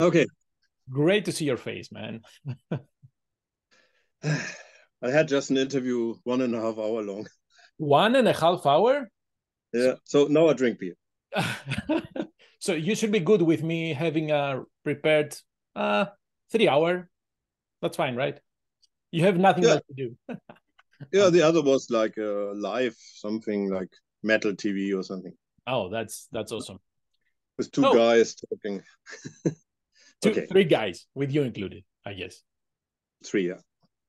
Okay. Great to see your face, man. I had just an interview one and a half hour long. One and a half hour? Yeah. So now I drink beer. so you should be good with me having a prepared uh three hour. That's fine, right? You have nothing Yeah. else to do. Yeah, the other was like uh, live something like metal TV or something Oh, that's that's awesome. with two Oh. guys talking. Two, Okay. three guys with you included, I guess. Three, yeah.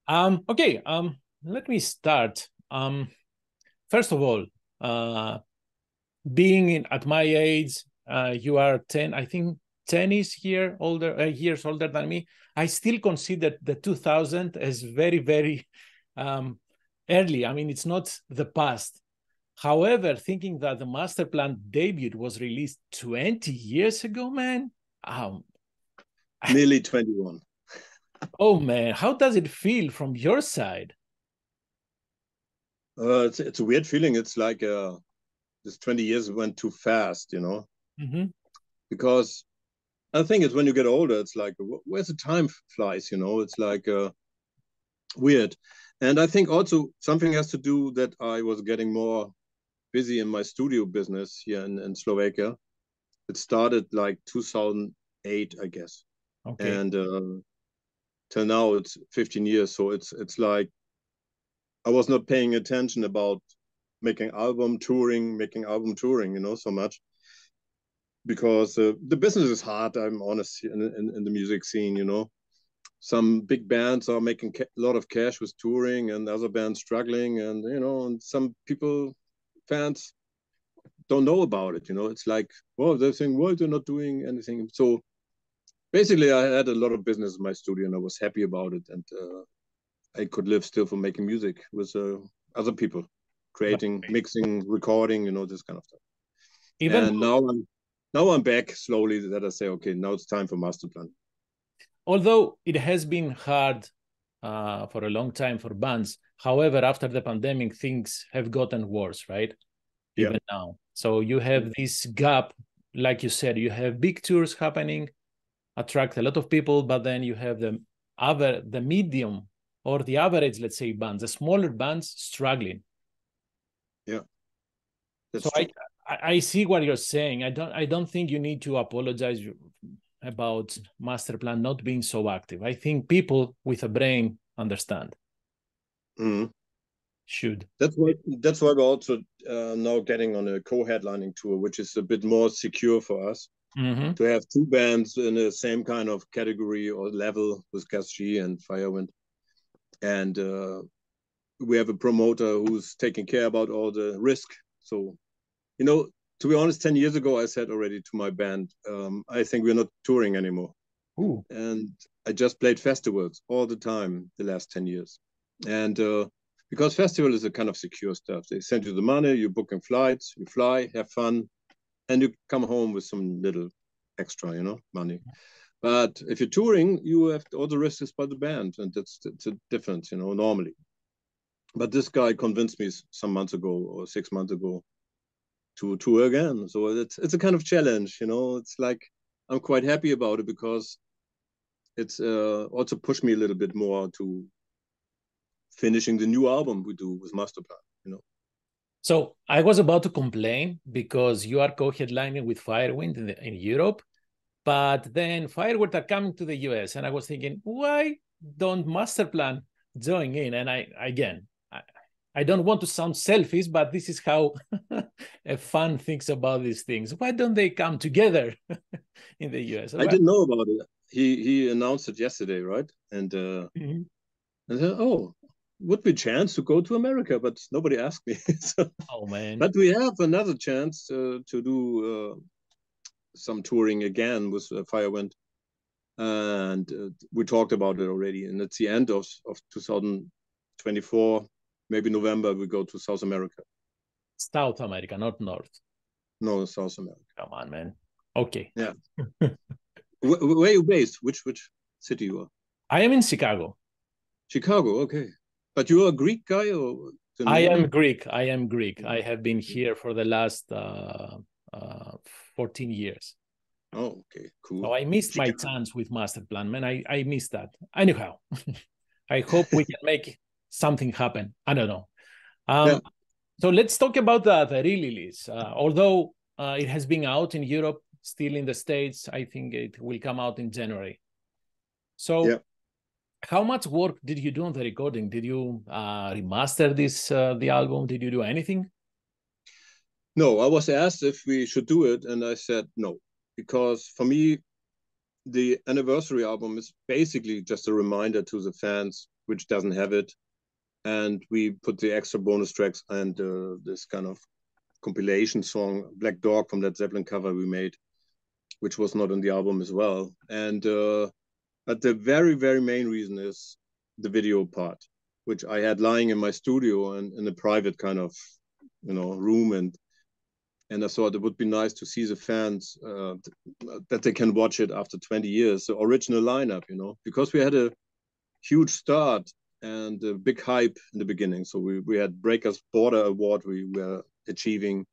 Um, okay, um, let me start. Um, first of all, uh, being in, at my age, uh, you are 10, I think 10 is here older, uh, years older than me. I still consider the 2000 as very, very um, early. I mean, it's not the past. However, thinking that the Masterplan debut was released 20 years ago, man, um, Nearly 21. oh man, how does it feel from your side? Uh, it's, it's a weird feeling. It's like uh, this 20 years went too fast, you know, hmm because I think it's when you get older, it's like, where's the time flies, you know? It's like uh, weird. And I think also something has to do that I was getting more busy in my studio business here in, in Slovakia. It started like 2008, I guess. Okay. and uh, till now it's 15 years so it's it's like i was not paying attention about making album touring making album touring you know so much. Because uh, the business is hard i'm honest in, in, in the music scene you know. Some big bands are making a lot of cash with touring and other bands struggling and you know and some people fans don't know about it you know. It's like well they're saying well they're not doing anything. So basically i had a lot of business in my studio and i was happy about it and uh, i could live still from making music with uh, other people creating mixing recording you know this kind of stuff Even and now i'm now i'm back slowly that i say okay now it's time for Masterplan although it has been hard uh, for a long time for bands, however, after the pandemic, things have gotten worse, right? Yeah. Even now. So you have this gap, like you said, you have big tours happening, attract a lot of people, but then you have the other, the medium or the average, let's say, bands, the smaller bands struggling. that's so true. I, I see what you're saying. I don't I don't think you need to apologize about Masterplan not being so active. I think people with a brain understand. Mhm. Should. that's why that's why we're also uh, now getting on a co-headlining tour which is a bit more secure for us Mhm. to have two bands in the same kind of category or level with Gus and Firewind. And uh, we have a promoter who's taking care about all the risk. So, you know, to be honest, 10 years ago, I said already to my band, um, I think we're not touring anymore. Ooh. And I just played festivals all the time the last 10 years. And uh, because festival is a kind of secure stuff, they send you the money, you book in flights, you fly, have fun, and you come home with some little extra, you know, money. But if you're touring, you have all the risks is by the band, and that's it's a difference, you know, normally. But this guy convinced me some months ago or six months ago to tour again. So it's it's a kind of challenge, you know. It's like I'm quite happy about it because it's uh, also pushed me a little bit more to finishing the new album we do with Masterplan. So I was about to complain because you are co-headlining with Firewind in, the, in Europe, but then Firewind are coming to the US, and I was thinking, why don't Masterplan join in? And I again, I, I don't want to sound selfish, but this is how a fan thinks about these things. Why don't they come together in the US? I didn't know about it. He he announced it yesterday, right? And uh, Mhm. I said, oh, would be a chance to go to America, but nobody asked me. so, Oh man. but we have another chance uh, to do uh, some touring again with uh, Firewind, and uh, we talked about it already. And it's the end of of 2024, maybe November. We go to South America. South America, not North. No, South America. Come on, man. Okay. Wh- wh- where are you based? Which which city you are? I am in Chicago. Chicago. Okay, but you are a Greek guy or? I am Greek. I am Greek. I have been here for the last uh, uh, 14 years. Oh, okay, cool. So I missed my chance with Masterplan, man. I, I missed that. Anyhow, I hope we can make something happen. I don't know. Um, yeah. So let's talk about the, the re-release. Uh, although uh, it has been out in Europe, still in the States, I think it will come out in January. So yeah. How much work did you do on the recording? Did you uh, remaster this, uh, the album? Did you do anything? No, I was asked if we should do it, and I said no because for me, the anniversary album is basically just a reminder to the fans which doesn't have it, and we put the extra bonus tracks and uh, this kind of compilation song Black Dog from that Zeppelin cover we made, which was not on the album as well. And uh, but the very very main reason is the video part, which I had lying in my studio and in a private kind of you know room and and I thought it would be nice to see the fans uh, that they can watch it after 20 years, the original lineup, you know, because we had a huge start and a big hype in the beginning. So we, we had Breakers Border Award we were achieving.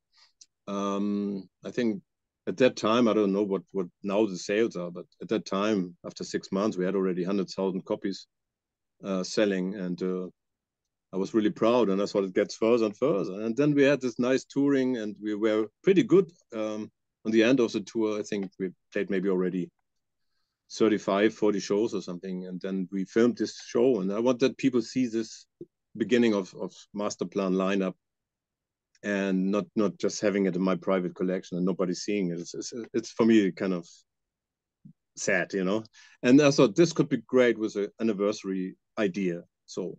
Um, I think at that time, I don't know what, what now the sales are, but at that time, after six months, we had already 100,000 copies uh, selling. And uh, I was really proud, and that's what it gets further and further. And then we had this nice touring, and we were pretty good um, on the end of the tour. I think we played maybe already 35, 40 shows or something, and then we filmed this show. And I want that people see this beginning of of Masterplan lineup, and not not just having it in my private collection and nobody seeing it. It's it's, it's for me kind of sad, you know. And I thought this could be great with an anniversary idea. So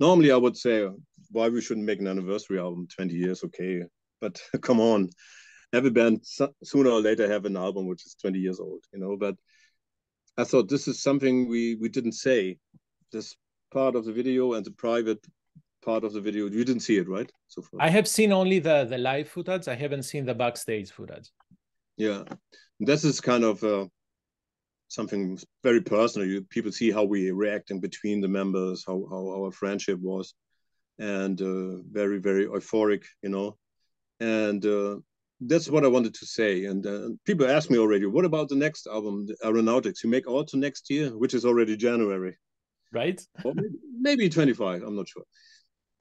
normally I would say why we shouldn't make an anniversary album 20 years, okay. But come on, every band sooner or later have an album which is 20 years old, you know. But I thought this is something we we didn't say. This part of the video and the private part of the video, you didn't see it, right? So far. I have seen only the the live footage. I haven't seen the backstage footage. Yeah, this is kind of uh, something very personal. You, people see how we reacting between the members, how, how our friendship was, and uh, very very euphoric, you know. And uh, that's what I wanted to say. And uh, people ask me already, what about the next album, the Aeronautics? You make also next year, which is already January, right? maybe, maybe 25. I'm not sure.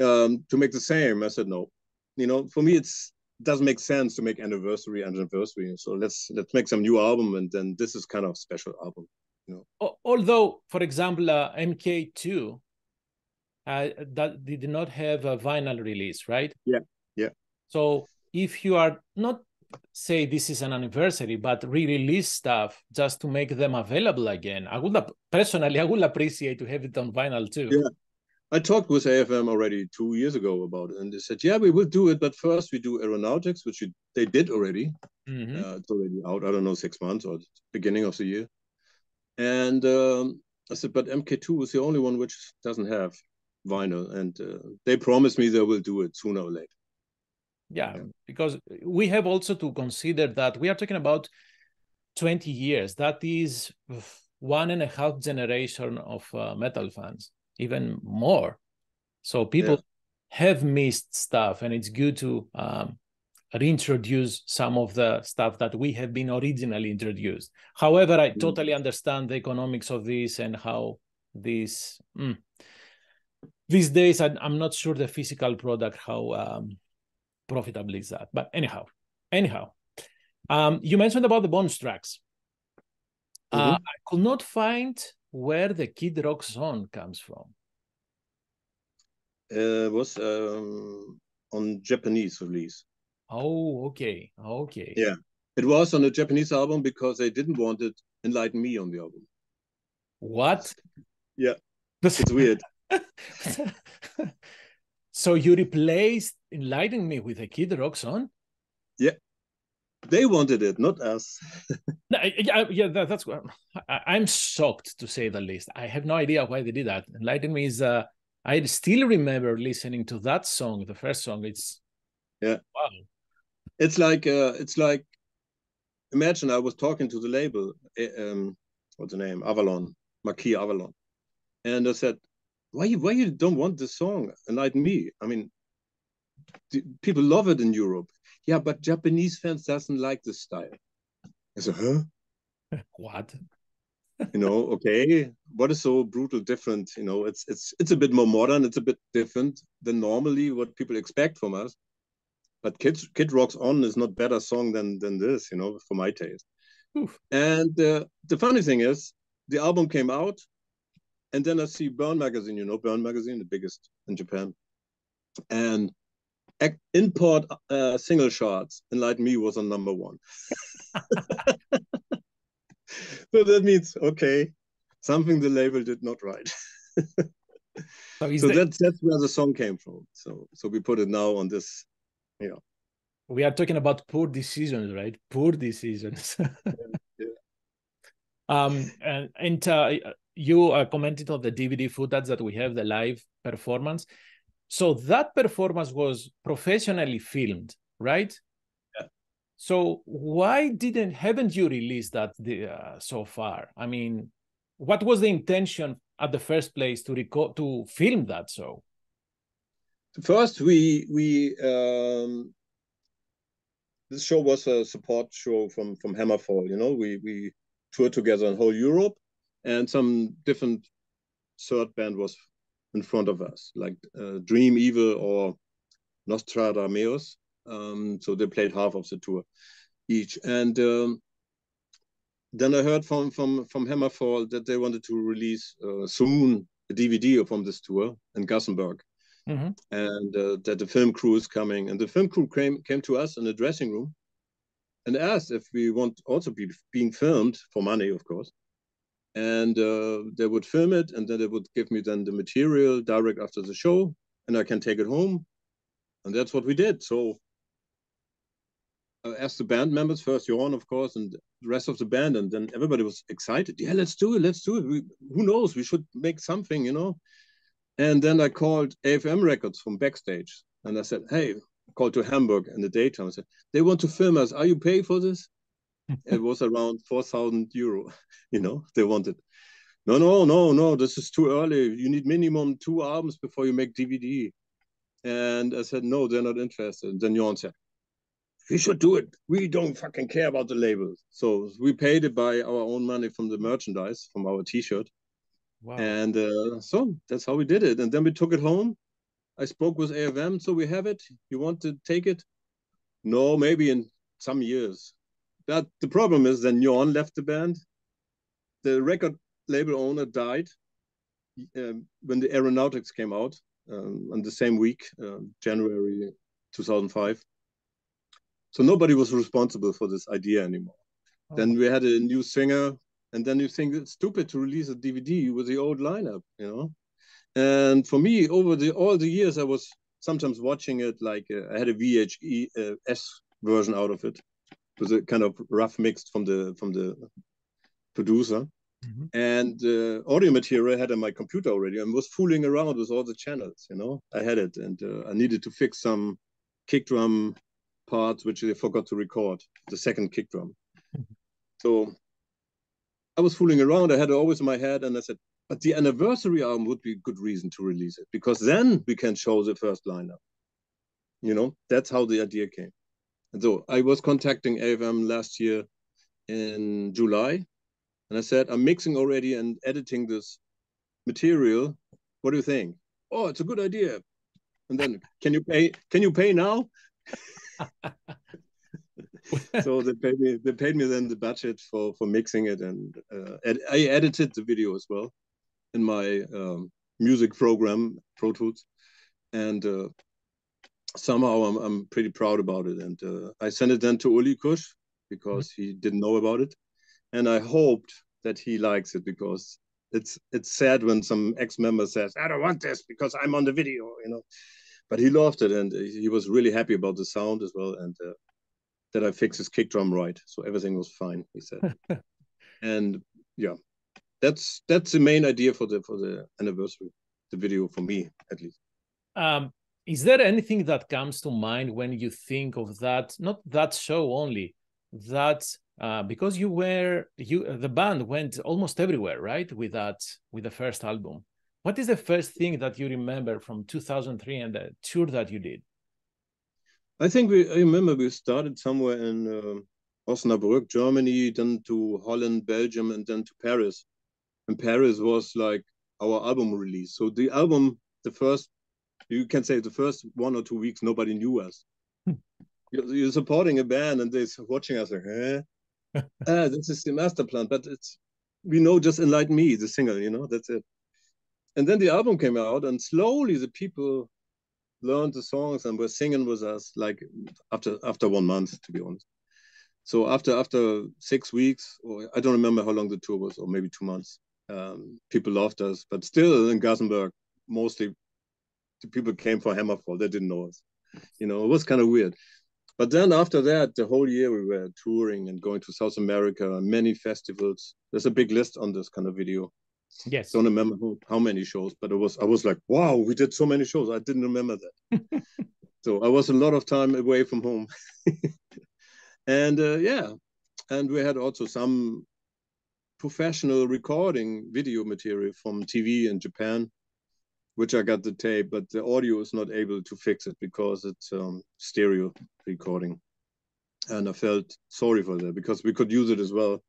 Um, to make the same, I said no. You know, for me, it's doesn't make sense to make anniversary anniversary. So let's let's make some new album, and then this is kind of special album. You know. Although, for example, uh, MK2 uh, that did not have a vinyl release, right? Yeah, yeah. So if you are not say this is an anniversary, but re-release stuff just to make them available again, I would personally I would appreciate to have it on vinyl too. Yeah, I talked with AFM already two years ago about it, and they said, "Yeah, we will do it, but first we do aeronautics, which we, they did already. Mm-hmm. Uh, it's already out. I don't know, six months or beginning of the year." And um, I said, "But MK2 is the only one which doesn't have vinyl, and uh, they promised me they will do it sooner or later." Yeah, yeah, because we have also to consider that we are talking about twenty years. That is one and a half generation of uh, metal fans even more. So people yeah. have missed stuff, and it's good to um, reintroduce some of the stuff that we have been originally introduced. However, I mm. totally understand the economics of this and how this. Mm, these days, I, am not sure the physical product how um, profitable is that. But anyhow, anyhow, um, you mentioned about the bonus tracks. Uh, mm-hmm. Uh, I could not find where the Kid Rock song comes from. Uh, was um, on Japanese release. Oh, okay, okay. Yeah, it was on a Japanese album because they didn't want it Enlighten Me on the album. What? Yeah, it's weird. so you replaced Enlighten Me with a Kid Rock song? Yeah, they wanted it, not us. no, yeah, yeah that, that's what I, am shocked to say the least. I have no idea why they did that. Enlighten Me is, uh, I still remember listening to that song, the first song. It's yeah, wow. It's like uh, it's like imagine I was talking to the label, eh, um, what's the name, Avalon, Marquee Avalon, and I said, why you why you don't want this song, Enlighten Me? I mean, people love it in Europe yeah, but Japanese fans doesn't like this style. I said, huh? what? you know, okay, what is so brutal different? You know, it's it's it's a bit more modern. It's a bit different than normally what people expect from us. But Kid Kid Rocks On is not better song than than this, you know, for my taste. Oof. And uh, the funny thing is, the album came out, and then I see Burrn magazine. You know, Burrn magazine, the biggest in Japan, and import uh, single charts. Enlighten Me was on number one. so that means okay, something the label did not right. so, so that's that's where the song came from. So so we put it now on this, you know. We are talking about poor decisions, right? Poor decisions. yeah. Um and and uh, you uh, commented on the DVD footage that we have the live performance. So that performance was professionally filmed, right? Yeah. So why didn't haven't you released that the, uh, so far? I mean, what was the intention at the first place to record to film that so? First, we we um, this show was a support show from from Hammerfall. You know, we we toured together in whole Europe, and some different third band was in front of us, like uh, Dream Evil or Nostradameus. Um, so they played half of the tour each. And um, then I heard from from from Hammerfall that they wanted to release uh, soon a DVD from this tour in Gothenburg, mm-hmm. and uh, that the film crew is coming. And the film crew came came to us in the dressing room, and asked if we want also be being filmed for money, of course. And uh, they would film it, and then they would give me then the material direct after the show, and I can take it home, and that's what we did. So uh, asked the band members first, Jorn, of course, and the rest of the band, and then everybody was excited. Yeah, let's do it, let's do it. We, who knows? We should make something, you know. And then I called AFM Records from backstage, and I said, "Hey, I called to Hamburg in the daytime. I said they want to film us. Are you paying for this?" It was around four thousand euro. You know, they wanted. No, no, no, no. This is too early. You need minimum two albums before you make DVD. And I said, no, they're not interested. And then Jorn said, we should do it. We don't fucking care about the labels. So we paid it by our own money from the merchandise, from our T-shirt. Wow. And uh, so that's how we did it. And then we took it home. I spoke with AFM, so we have it. You want to take it? No, maybe in some years. That the problem is then Jorn left the band. The record label owner died um, when the Aeronautics came out um, on the same week, uh, January 2005. So nobody was responsible for this idea anymore. Oh. Then we had a new singer, and then you think it's stupid to release a DVD with the old lineup, you know. And for me, over the all the years, I was sometimes watching it like uh, I had a VHS uh, version out of it. Was a kind of rough mix from the from the producer. Mm -hmm. And uh, audio material I had on my computer already and was fooling around with all the channels, you know. I had it and uh, I needed to fix some kick drum parts which they forgot to record, the second kick drum. so I was fooling around. I had it always in my head, and I said, but the anniversary album would be a good reason to release it because then we can show the first lineup. You know, that's how the idea came. And so I was contacting AFM last year in July, and I said, I'm mixing already and editing this material. What do you think? Oh, it's a good idea. And then, can you pay? Can you pay now? so they paid me. They paid me then the budget for for mixing it, and uh, ed I edited the video as well in my um, music program Pro Tools, and uh, somehow I'm I'm pretty proud about it. And uh, I sent it then to Uli Kusch because mm -hmm. he didn't know about it, and I hoped that he likes it because it's it's sad when some ex-member says I don't want this because I'm on the video, you know but he loved it and he was really happy about the sound as well and uh, that I fixed his kick drum right, so everything was fine. He said, and yeah, that's that's the main idea for the for the anniversary, the video for me at least. Um, is there anything that comes to mind when you think of that? Not that show only, that uh, because you were you the band went almost everywhere, right? With that with the first album. What is the first thing that you remember from 2003 and the tour that you did? I think we. I remember we started somewhere in uh, Osnabrück, Germany, then to Holland, Belgium, and then to Paris. And Paris was like our album release. So the album, the first, you can say the first one or two weeks, nobody knew us. Hmm. You're supporting a band and they're watching us like, eh? ah, this is the Masterplan. But it's, we know just Enlighten Me, the singer, you know, that's it. And then the album came out and slowly the people learned the songs and were singing with us like after after one month, to be honest. So after after six weeks, or I don't remember how long the tour was, or maybe two months, um, people loved us. But still in Gothenburg, mostly the people came for Hammerfall. They didn't know us. You know, it was kind of weird. But then after that, the whole year we were touring and going to South America, many festivals. There's a big list on this kind of video. Yes. Don't remember who, how many shows, but it was I was like, wow, we did so many shows. I didn't remember that. so I was a lot of time away from home. and uh, yeah, and we had also some professional recording video material from TV in Japan, which I got the tape, but the audio is not able to fix it because it's um, stereo recording. And I felt sorry for that because we could use it as well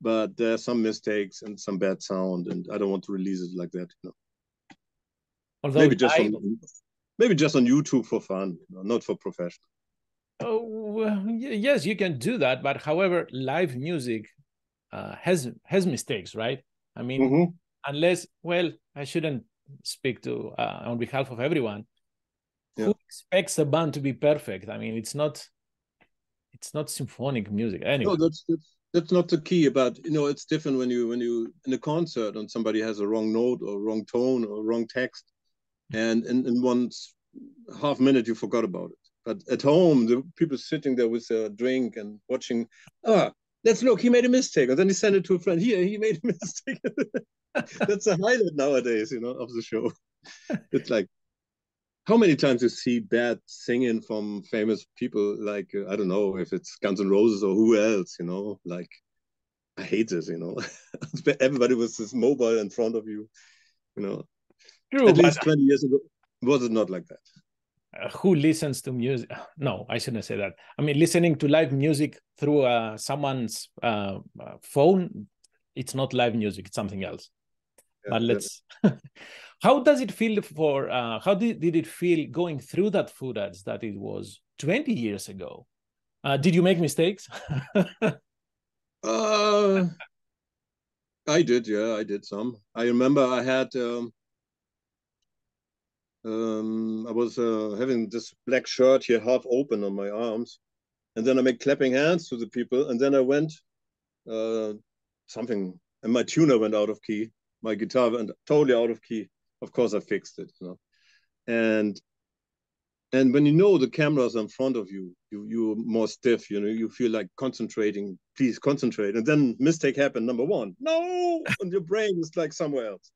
but there are some mistakes and some bad sound, and I don't want to release it like that. You know. Maybe just I... on, maybe just on YouTube for fun, you know, not for professional. Oh well, yes, you can do that, but however, live music uh, has has mistakes, right? I mean, mm-hmm. unless well, I shouldn't speak to uh, on behalf of everyone. Yeah. Who expects a band to be perfect? I mean, it's not it's not symphonic music anyway. No, that's, that's that's not the key but you know it's different when you when you in a concert and somebody has a wrong note or wrong tone or wrong text and in, in one half minute you forgot about it but at home the people sitting there with a drink and watching ah let's look he made a mistake. And then he sent it to a friend. Here he made a mistake. That's a highlight nowadays you know of the show. It's like how many times you see bad singing from famous people? Like uh, i don't know if it's guns N' roses or who else you know? Like i hate this you know? Everybody with this mobile in front of you you know? True, at least 20 years ago was it not like that uh, who listens to music? No i shouldn't say that. I mean listening to live music through uh, someone's uh, uh phone it's not live music it's something else. Yeah, but let's yeah. how does it feel for uh, how did, did it feel going through that footage that it was 20 years ago? Uh, did you make mistakes? Uh, i did yeah i did some. I remember i had um, um, i was uh, having this black shirt here half open on my arms and then i made clapping hands to the people and then i went uh, something and my tuner went out of key my guitar went totally out of key of course I fixed it, you know. And and when you know the cameras in front of you, you you're more stiff, you know, you feel like concentrating, please concentrate. And then mistake happened, number one. No, and your brain is like somewhere else.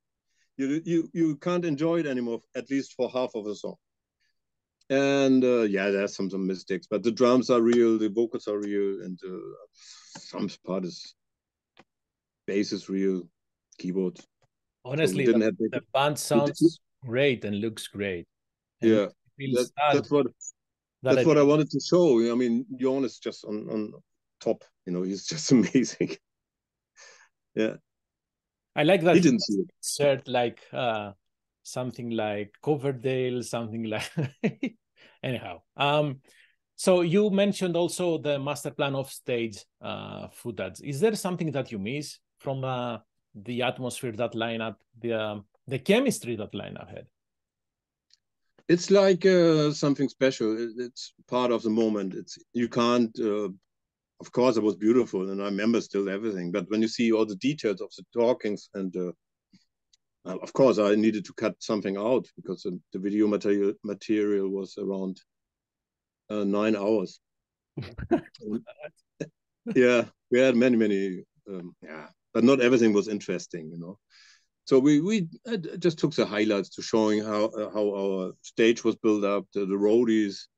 You you you can't enjoy it anymore, at least for half of the song. And uh, yeah, there's some some mistakes, but the drums are real, the vocals are real, and uh, some part is bass is real, keyboard. Honestly so the, the, band sounds great and looks great. And yeah that, that's what that that's I, what i wanted to show. I mean Jorn is just on on top you know he's just amazing. Yeah i like that he didn't see it insert like uh something like coverdale something like anyhow um so you mentioned also the Masterplan of stage uh footage is there something that you miss from uh the atmosphere that lineup, the um, the chemistry that lineup had? It's like uh, something special. It's part of the moment. It's you can't. Uh, of course, it was beautiful, and I remember still everything. But when you see all the details of the talkings, and uh, uh of course, I needed to cut something out because the, the video material material was around uh, nine hours. yeah, we had many, many. Um, yeah, but not everything was interesting, you know. So we we just took the highlights to showing how uh, how our stage was built up, the, the roadies,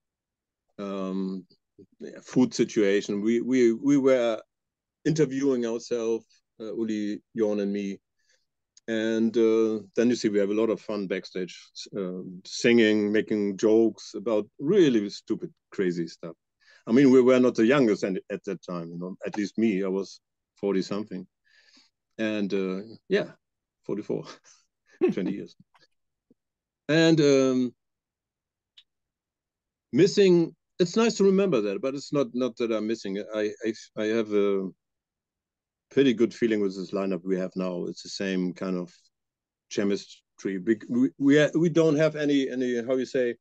um, food situation. We we we were interviewing ourselves, uh, Uli, Jorn, and me, and uh, then you see we have a lot of fun backstage, uh, singing, making jokes about really stupid, crazy stuff. I mean, we were not the youngest at, at that time, you know, at least me, I was 40 something. And uh, yeah, 44, 20 years. And um, missing, it's nice to remember that, but it's not not that I'm missing it. I, I, I have a pretty good feeling with this lineup we have now. It's the same kind of chemistry. We, we, we, we don't have any, any, how you say,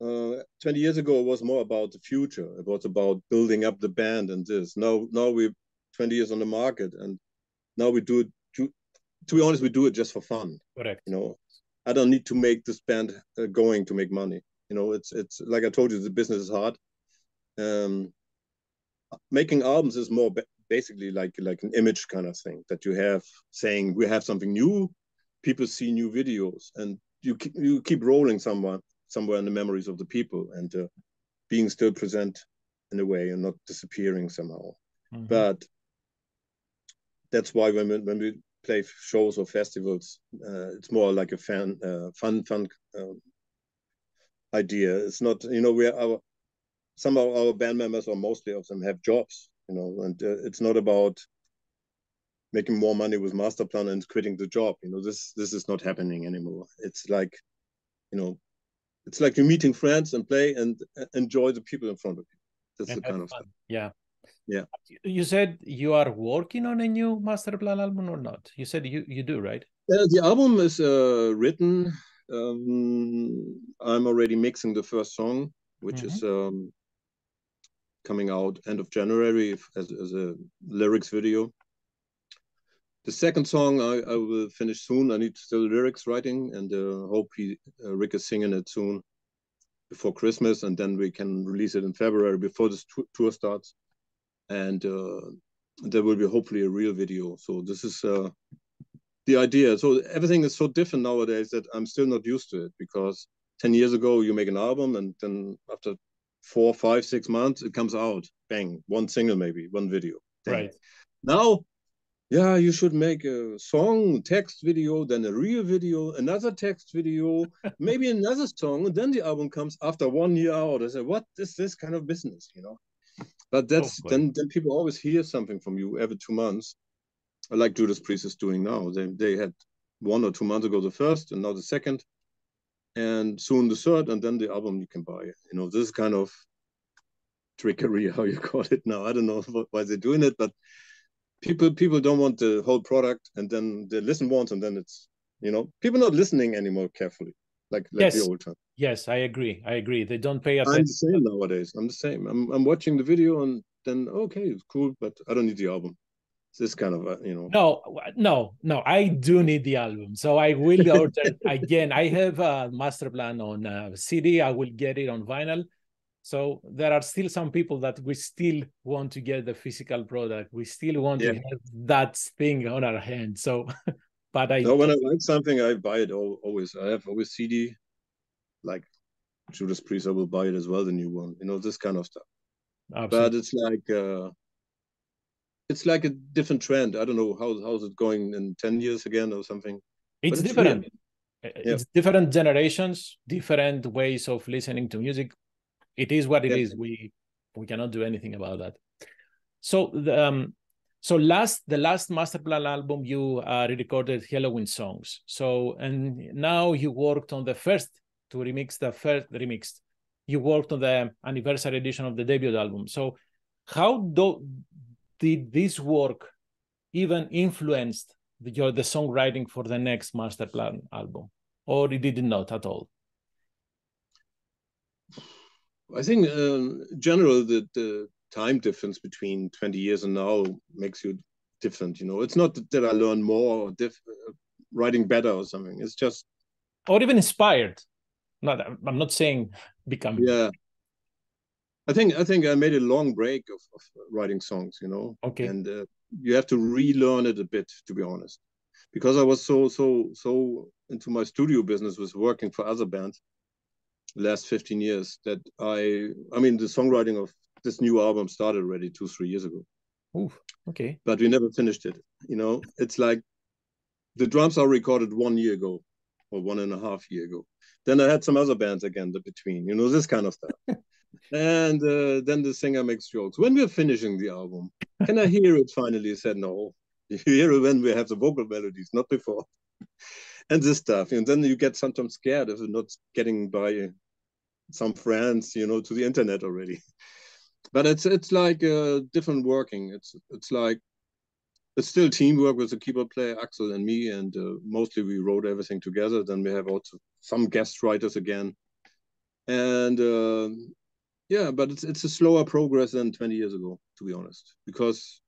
uh, 20 years ago it was more about the future it was about building up the band and this now now we're 20 years on the market and now we do it to, to be honest we do it just for fun correct you know i don't need to make this band uh, going to make money you know it's it's like i told you the business is hard um making albums is more basically like like an image kind of thing that you have saying we have something new people see new videos and you keep, you keep rolling someone somewhere in the memories of the people and uh, being still present in a way and not disappearing somehow. Mm-hmm. But that's why when we, when we play shows or festivals, uh, it's more like a fan, uh, fun, fun um, idea. It's not, you know, we are our some of our band members or mostly of them have jobs, you know, and uh, it's not about making more money with Masterplan and quitting the job. You know, this this is not happening anymore. It's like, you know, it's like you're meeting friends and play and enjoy the people in front of you. That's and the kind of stuff. Yeah. Yeah. You said you are working on a new Masterplan album or not? You said you, you do, right? Uh, the album is uh, written. Um, I'm already mixing the first song, which mm -hmm. is um, coming out end of January as, as a lyrics video. The second song I, I will finish soon. I need still lyrics writing and uh, hope he, uh, Rick is singing it soon before Christmas, and then we can release it in February before this tour starts. And uh, there will be hopefully a real video. So this is uh, the idea. So everything is so different nowadays that I'm still not used to it because 10 years ago you make an album and then after four, five, six months it comes out, bang, one single maybe, one video. Right. Now yeah, you should make a song, text video, then a real video, another text video, maybe another song, and then the album comes after one year out. I said, what is this kind of business, you know? But that's oh, then then people always hear something from you every two months, like Judas Priest is doing now. They they had one or two months ago the first, and now the second, and soon the third, and then the album you can buy. You know, this is kind of trickery, how you call it now. I don't know why they're doing it, but people people don't want the whole product and then they listen once and then it's you know people not listening anymore carefully like like yes. the old time yes i agree i agree they don't pay attention i'm the same nowadays i'm the same i'm, I'm watching the video and then okay it's cool but i don't need the album this is kind of a, you know no no no i do need the album so i will order again i have a Masterplan on uh, cd i will get it on vinyl so there are still some people that we still want to get the physical product. We still want yeah. to have that thing on our hand. So, but I no, when I like something, I buy it always. I have always CD, like Judas Priest. I will buy it as well, the new one. You know this kind of stuff. Absolutely. But it's like uh, it's like a different trend. I don't know how how's it going in ten years again or something. It's, it's different. It's yeah. different generations, different ways of listening to music it is what it is. We we cannot do anything about that. So the, um, so last the last Masterplan album you uh, recorded Helloween songs. So and now you worked on the first to remix the first remixed. You worked on the anniversary edition of the debut album. So how do, did this work even influenced the, your the songwriting for the next Masterplan album, or it did it not at all? I think um, in general the, the time difference between 20 years and now makes you different. You know, it's not that I learn more or diff- uh, writing better or something. It's just or even inspired. Not I'm not saying become. Yeah. I think I think I made a long break of, of writing songs. You know. Okay. And uh, you have to relearn it a bit, to be honest, because I was so so so into my studio business, was working for other bands last 15 years that I I mean the songwriting of this new album started already two three years ago. Ooh, okay. But we never finished it. You know, it's like the drums are recorded one year ago or one and a half year ago. Then I had some other bands again the between. You know this kind of stuff. and uh, then the singer makes jokes. When we're finishing the album, can I hear it finally? He said, no. You hear it when we have the vocal melodies, not before. and this stuff. And then you get sometimes scared of not getting by some friends, you know, to the internet already. But it's it's like uh, different working. It's it's like it's still teamwork with the keyboard player Axel and me, and uh, mostly we wrote everything together. Then we have also some guest writers again, and uh, yeah, but it's it's a slower progress than 20 years ago, to be honest, because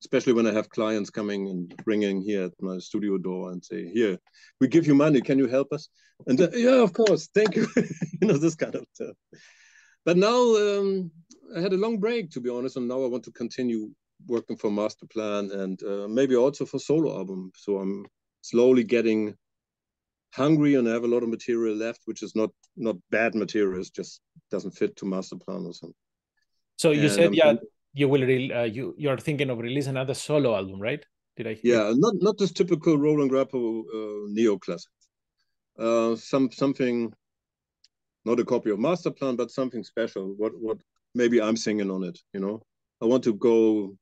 especially when I have clients coming and ringing here at my studio door and say, "Here, we give you money. Can you help us?" And uh, yeah, of course, thank you. you know this kind of stuff. But now um, I had a long break, to be honest, and now I want to continue working for Masterplan and uh, maybe also for solo album. So I'm slowly getting hungry and have a lot of material left, which is not not bad material. It just doesn't fit to Masterplan or something. So you and said, I'm, yeah, you will re- uh, you you are thinking of releasing another solo album, right? Did I? Hear? Yeah, not not this typical Roland Grapow uh, neoclassic. Uh, some something, not a copy of Masterplan, but something special. What what maybe I'm singing on it. You know, I want to go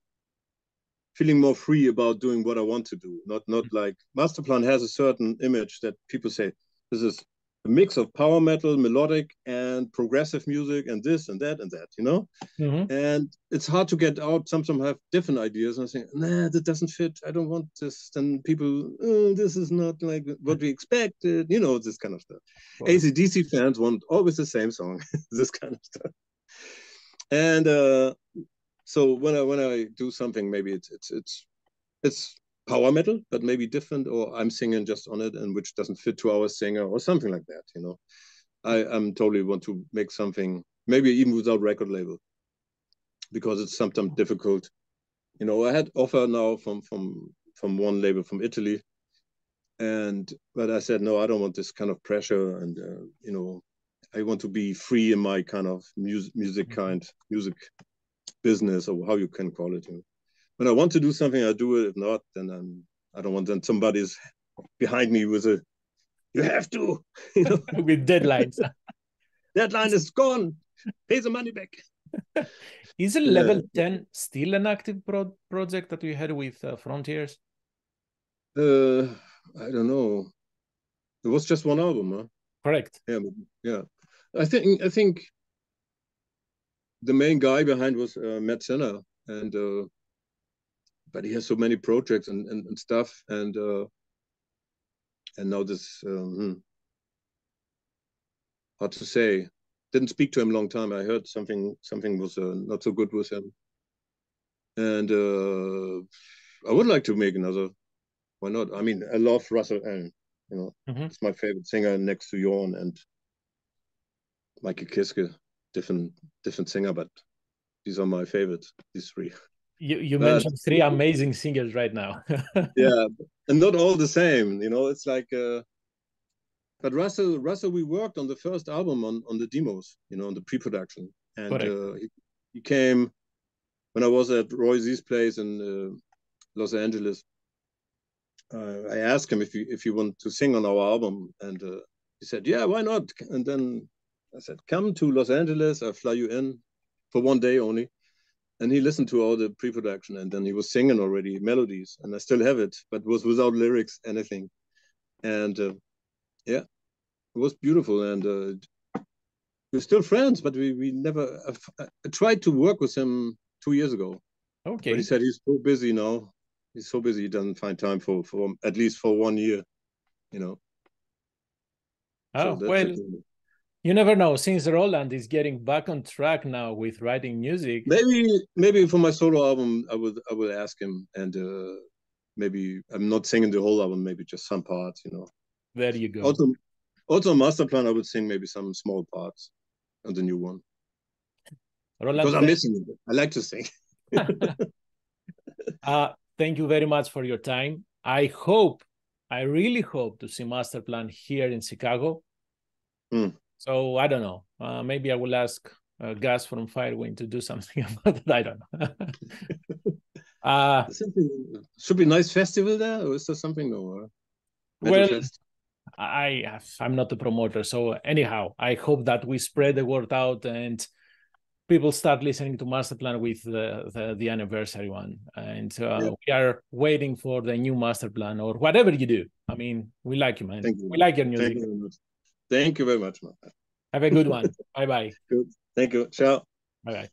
feeling more free about doing what I want to do. Not not mm-hmm. like Masterplan has a certain image that people say this is a mix of power metal, melodic, and progressive music, and this and that and that, you know. Mm-hmm. And it's hard to get out. Sometimes have different ideas, and I think, nah, that doesn't fit. I don't want this. Then people, oh, this is not like what we expected, you know, this kind of stuff. Wow. ACDC fans want always the same song, this kind of stuff. And uh, so when I when I do something, maybe it's it's it's it's power metal, but maybe different, or I'm singing just on it and which doesn't fit to our singer or something like that. You know, I am totally want to make something maybe even without record label because it's sometimes difficult. You know, I had offer now from from from one label from Italy, and but I said no, I don't want this kind of pressure, and uh, you know, I want to be free in my kind of music music mm-hmm. kind music business or how you can call it. You know when I want to do something, I do it. If not, then I'm, I don't want then somebody's behind me with a, you have to, you know, with deadlines. Deadline is gone. Pay the money back. is a level yeah. 10 still an active pro- project that we had with uh, Frontiers? Uh, I don't know. It was just one album, huh? Correct. Yeah, yeah. I think I think the main guy behind was uh, Matt Sinner, and uh, but he has so many projects and, and, and stuff and uh and now this um, hmm, hard to say. Didn't speak to him a long time. I heard something something was uh, not so good with him. And uh i would like to make another why not? I mean i love russell allen you know. Mm-hmm. it's my favorite singer next to Jorn and Michael Kiske different different singer but these are my favorite. these three you, you mentioned three amazing singers right now. yeah, and not all the same. You know, it's like. Uh, but Russell, Russell, we worked on the first album on on the demos. You know, on the pre-production, and uh, he, he, came when I was at Roy Z's place in uh, Los Angeles. Uh, I asked him if he if he wanted to sing on our album, and uh, he said, "Yeah, why not?" And then I said, "Come to Los Angeles. I'll fly you in for one day only." and he listened to all the pre-production and then he was singing already melodies and i still have it but was without lyrics anything and uh, yeah it was beautiful and uh, we're still friends but we, we never I, I tried to work with him two years ago okay but he said he's so busy now he's so busy he doesn't find time for for at least for one year you know oh so well you never know. Since Roland is getting back on track now with writing music, maybe maybe for my solo album, I would I would ask him, and uh, maybe I'm not singing the whole album, maybe just some parts, you know. There you go. Also, also Masterplan, I would sing maybe some small parts on the new one. Roland, because I'm missing it. I like to sing. uh, thank you very much for your time. I hope, I really hope to see Masterplan here in Chicago. Mm. So I don't know. Uh, maybe I will ask uh, Gus from Firewind to do something about it. I don't know. uh, should be nice festival there, or is there something or? Well. I I'm not a promoter, so anyhow, I hope that we spread the word out and people start listening to Masterplan with the, the, the anniversary one, and uh, yeah. we are waiting for the new Masterplan or whatever you do. I mean, we like you, man. You. We like your music. You Thank you very much, Have a good one. bye bye. Thank you. Ciao. Bye bye.